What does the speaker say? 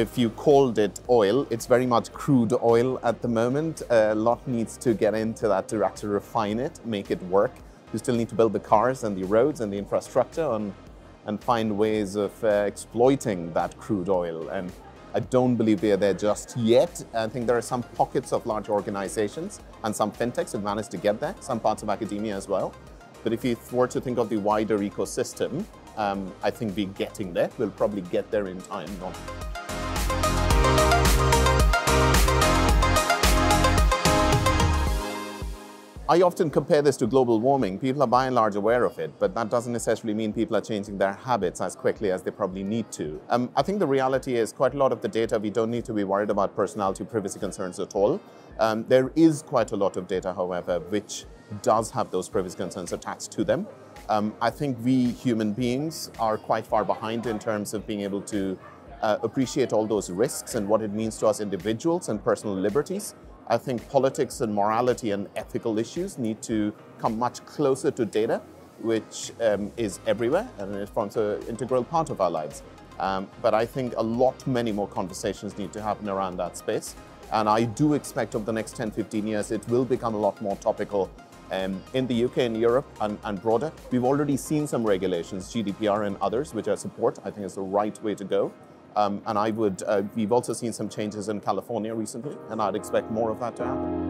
if you called it oil, it's very much crude oil at the moment. A lot needs to get into that to actually refine it, make it work. You still need to build the cars and the roads and the infrastructure and, and find ways of uh, exploiting that crude oil. And I don't believe we are there just yet. I think there are some pockets of large organizations and some fintechs that managed to get there, some parts of academia as well. But if you were to think of the wider ecosystem, um, I think we're getting there. We'll probably get there in time. Not I often compare this to global warming. People are by and large aware of it, but that doesn't necessarily mean people are changing their habits as quickly as they probably need to. Um, I think the reality is quite a lot of the data, we don't need to be worried about personality privacy concerns at all. Um, there is quite a lot of data, however, which does have those privacy concerns attached to them. Um, I think we human beings are quite far behind in terms of being able to uh, appreciate all those risks and what it means to us individuals and personal liberties. I think politics and morality and ethical issues need to come much closer to data, which um, is everywhere and it forms an integral part of our lives. Um, but I think a lot, many more conversations need to happen around that space. And I do expect over the next 10, 15 years, it will become a lot more topical um, in the UK and Europe and, and, broader. We've already seen some regulations, GDPR and others, which I support. I think is the right way to go. Um, and I would, uh, we've also seen some changes in California recently, and I'd expect more of that to happen.